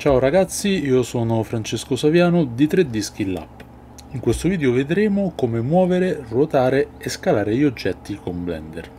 Ciao ragazzi, io sono Francesco Saviano di 3D Skill Up. In questo video vedremo come muovere, ruotare e scalare gli oggetti con Blender.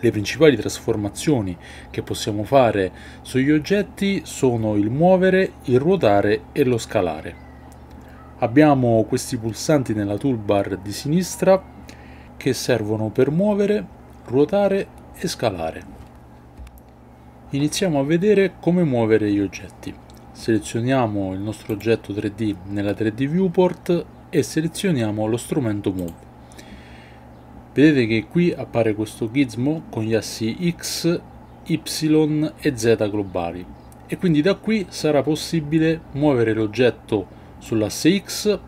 Le principali trasformazioni che possiamo fare sugli oggetti sono il muovere, il ruotare e lo scalare. Abbiamo questi pulsanti nella toolbar di sinistra che servono per muovere, ruotare e scalare. Iniziamo a vedere come muovere gli oggetti selezioniamo il nostro oggetto 3D nella 3D Viewport e selezioniamo lo strumento Move. Vedete che qui appare questo gizmo con gli assi X, Y e Z globali e quindi da qui sarà possibile muovere l'oggetto sull'asse X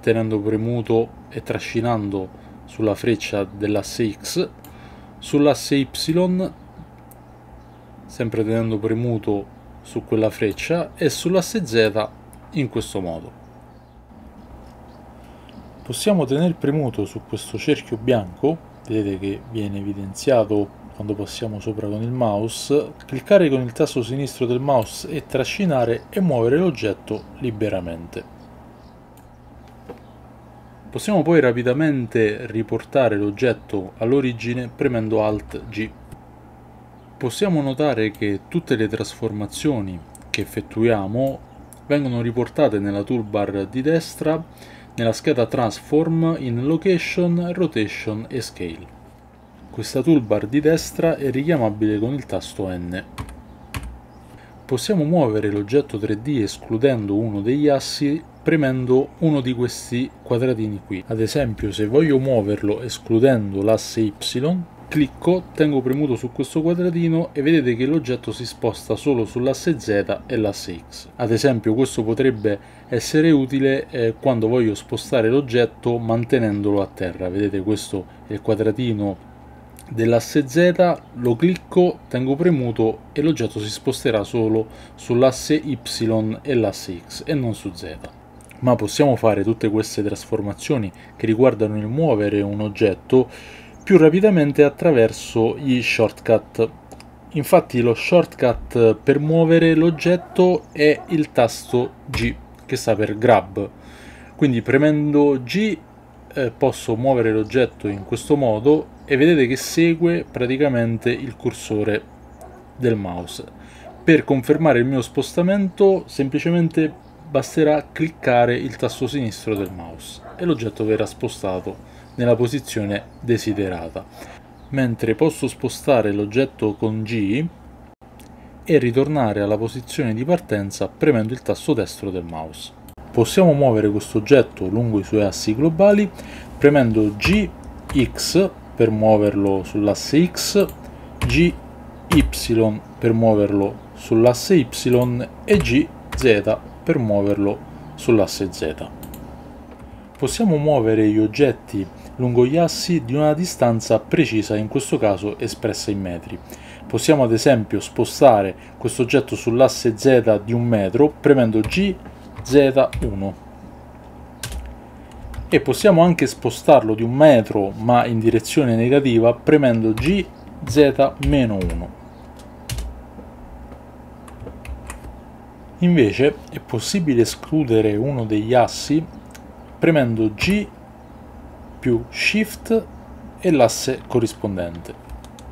tenendo premuto e trascinando sulla freccia dell'asse X, sull'asse Y sempre tenendo premuto su quella freccia e sull'asse Z in questo modo. Possiamo tenere premuto su questo cerchio bianco, vedete che viene evidenziato quando passiamo sopra con il mouse, cliccare con il tasto sinistro del mouse e trascinare e muovere l'oggetto liberamente. Possiamo poi rapidamente riportare l'oggetto all'origine premendo Alt G possiamo notare che tutte le trasformazioni che effettuiamo vengono riportate nella toolbar di destra nella scheda Transform in Location, Rotation e Scale. Questa toolbar di destra è richiamabile con il tasto N. Possiamo muovere l'oggetto 3D escludendo uno degli assi premendo uno di questi quadratini qui. Ad esempio se voglio muoverlo escludendo l'asse Y clicco, tengo premuto su questo quadratino e vedete che l'oggetto si sposta solo sull'asse Z e l'asse X. Ad esempio questo potrebbe essere utile eh, quando voglio spostare l'oggetto mantenendolo a terra. Vedete questo è il quadratino dell'asse Z, lo clicco, tengo premuto e l'oggetto si sposterà solo sull'asse Y e l'asse X e non su Z ma possiamo fare tutte queste trasformazioni che riguardano il muovere un oggetto più rapidamente attraverso gli shortcut. Infatti lo shortcut per muovere l'oggetto è il tasto G, che sta per grab. Quindi premendo G eh, posso muovere l'oggetto in questo modo e vedete che segue praticamente il cursore del mouse. Per confermare il mio spostamento semplicemente basterà cliccare il tasto sinistro del mouse e l'oggetto verrà spostato nella posizione desiderata, mentre posso spostare l'oggetto con G e ritornare alla posizione di partenza premendo il tasto destro del mouse. Possiamo muovere questo oggetto lungo i suoi assi globali premendo GX per muoverlo sull'asse X, GY per muoverlo sull'asse Y e GZ per muoverlo sull'asse Z. Possiamo muovere gli oggetti lungo gli assi di una distanza precisa, in questo caso espressa in metri. Possiamo ad esempio spostare questo oggetto sull'asse Z di un metro premendo G, Z1 e possiamo anche spostarlo di un metro ma in direzione negativa premendo G, Z-1. Invece è possibile escludere uno degli assi premendo G più Shift e l'asse corrispondente.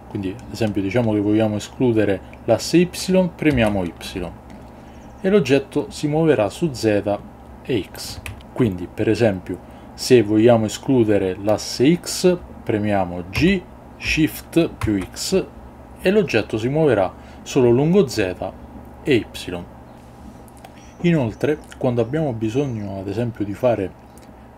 Quindi ad esempio diciamo che vogliamo escludere l'asse Y, premiamo Y e l'oggetto si muoverà su Z e X. Quindi per esempio se vogliamo escludere l'asse X premiamo G, Shift più X e l'oggetto si muoverà solo lungo Z e Y. Inoltre, quando abbiamo bisogno ad esempio di fare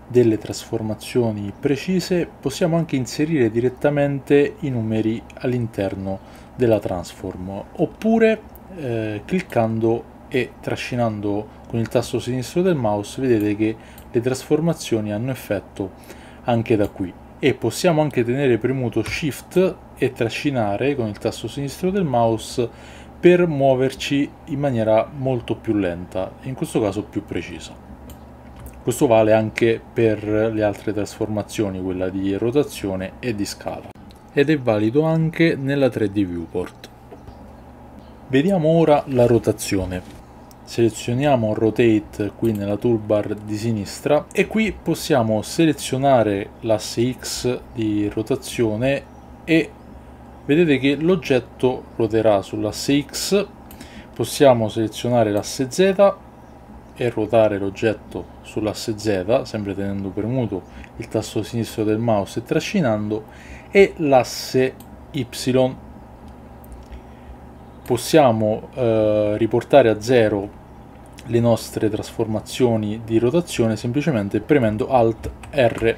delle trasformazioni precise possiamo anche inserire direttamente i numeri all'interno della transform oppure eh, cliccando e trascinando con il tasto sinistro del mouse vedete che le trasformazioni hanno effetto anche da qui. E possiamo anche tenere premuto shift e trascinare con il tasto sinistro del mouse per muoverci in maniera molto più lenta in questo caso più precisa questo vale anche per le altre trasformazioni, quella di rotazione e di scala. Ed è valido anche nella 3D Viewport. Vediamo ora la rotazione. selezioniamo Rotate qui nella toolbar di sinistra e qui possiamo selezionare l'asse X di rotazione e vedete che l'oggetto ruoterà sull'asse X, possiamo selezionare l'asse Z e ruotare l'oggetto sull'asse Z, sempre tenendo premuto il tasto sinistro del mouse e trascinando, e l'asse Y. Possiamo eh, riportare a zero le nostre trasformazioni di rotazione semplicemente premendo Alt R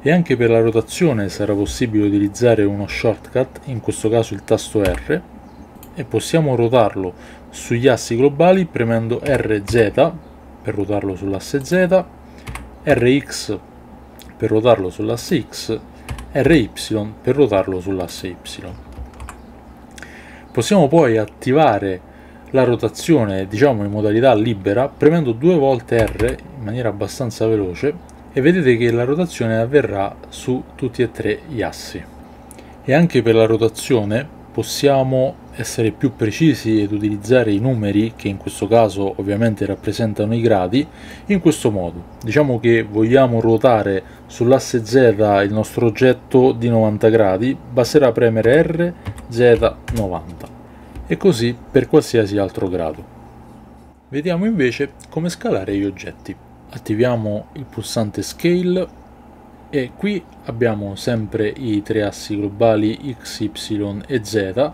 e anche per la rotazione sarà possibile utilizzare uno shortcut, in questo caso il tasto R, e possiamo ruotarlo sugli assi globali premendo RZ per ruotarlo sull'asse Z, RX per ruotarlo sull'asse X, RY per ruotarlo sull'asse Y. Possiamo poi attivare la rotazione diciamo in modalità libera premendo due volte R in maniera abbastanza veloce e vedete che la rotazione avverrà su tutti e tre gli assi e anche per la rotazione possiamo essere più precisi ed utilizzare i numeri che in questo caso ovviamente rappresentano i gradi in questo modo. Diciamo che vogliamo ruotare sull'asse Z il nostro oggetto di 90 gradi basterà premere R Z 90 e così per qualsiasi altro grado. Vediamo invece come scalare gli oggetti. Attiviamo il pulsante scale e qui abbiamo sempre i tre assi globali x, y e z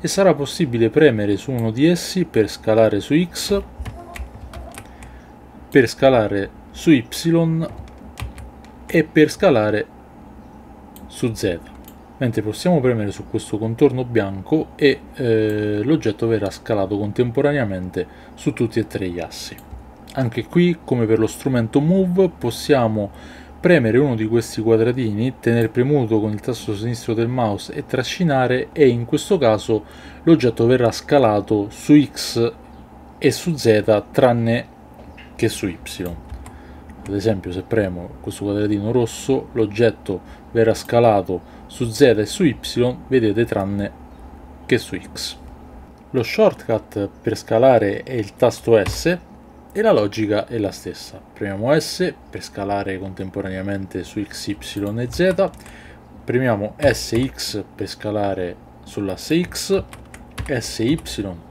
e sarà possibile premere su uno di essi per scalare su x, per scalare su y e per scalare su z mentre possiamo premere su questo contorno bianco e eh, l'oggetto verrà scalato contemporaneamente su tutti e tre gli assi. Anche qui, come per lo strumento Move, possiamo premere uno di questi quadratini, tenere premuto con il tasto sinistro del mouse e trascinare e in questo caso l'oggetto verrà scalato su X e su Z tranne che su Y. Ad esempio se premo questo quadratino rosso l'oggetto verrà scalato su Z e su Y, vedete tranne che su X. Lo shortcut per scalare è il tasto S e la logica è la stessa. Premiamo S per scalare contemporaneamente su X, Y e Z, premiamo SX per scalare sull'asse X, SY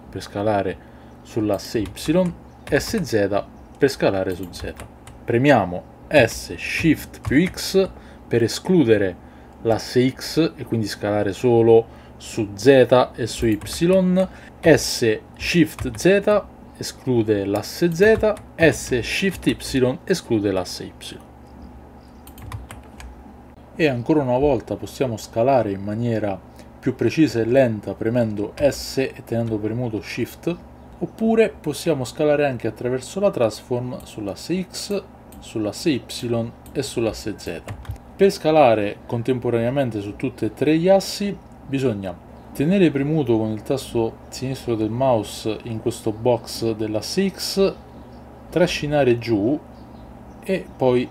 per scalare sull'asse Y, SZ per scalare su Z. Premiamo S Shift più X per escludere l'asse X e quindi scalare solo su Z e su Y, S Shift Z esclude l'asse Z, S Shift Y esclude l'asse Y. E ancora una volta possiamo scalare in maniera più precisa e lenta premendo S e tenendo premuto Shift, oppure possiamo scalare anche attraverso la transform sull'asse X, sull'asse Y e sull'asse Z. Per scalare contemporaneamente su tutti e tre gli assi bisogna tenere premuto con il tasto sinistro del mouse in questo box dell'asse X, trascinare giù e poi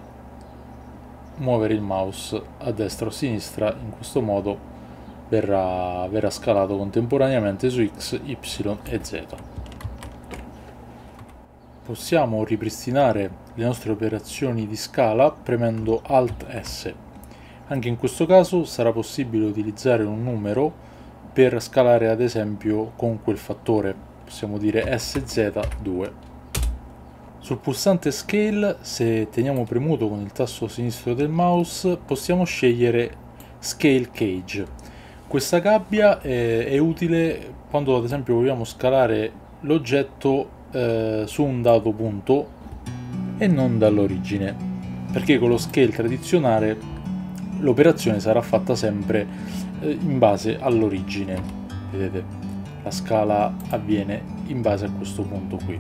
muovere il mouse a destra o a sinistra, in questo modo verrà, verrà scalato contemporaneamente su X, Y e Z. Possiamo ripristinare le nostre operazioni di scala premendo Alt S. Anche in questo caso sarà possibile utilizzare un numero per scalare ad esempio con quel fattore, possiamo dire SZ2. Sul pulsante Scale, se teniamo premuto con il tasto sinistro del mouse, possiamo scegliere Scale Cage. Questa gabbia è, è utile quando ad esempio vogliamo scalare l'oggetto eh, su un dato punto e non dall'origine, perché con lo scale tradizionale l'operazione sarà fatta sempre eh, in base all'origine vedete la scala avviene in base a questo punto qui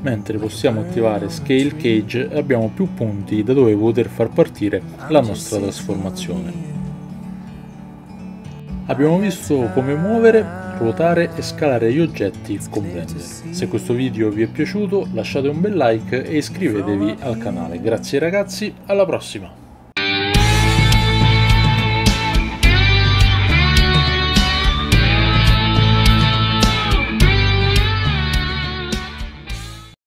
mentre possiamo attivare scale cage abbiamo più punti da dove poter far partire la nostra trasformazione abbiamo visto come muovere ruotare e scalare gli oggetti con Blender. Se questo video vi è piaciuto lasciate un bel like e iscrivetevi al canale. Grazie ragazzi, alla prossima!